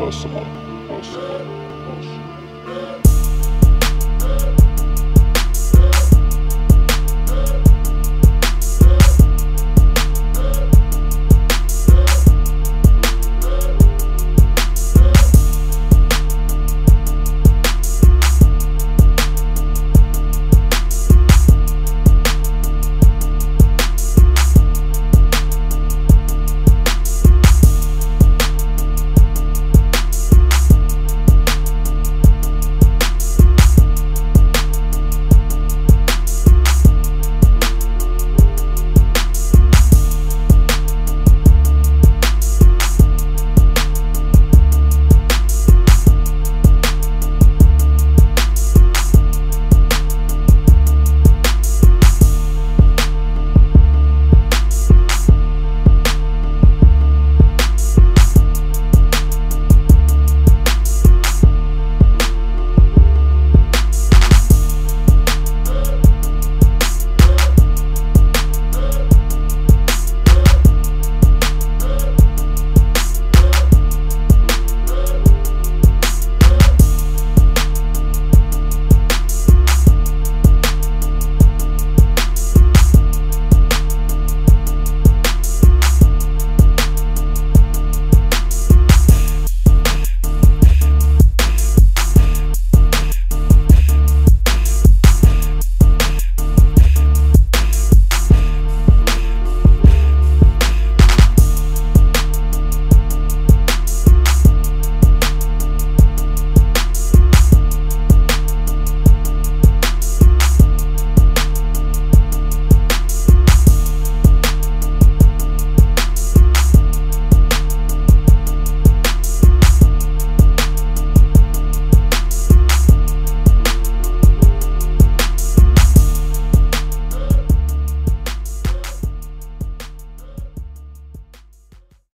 possible. possible. possible.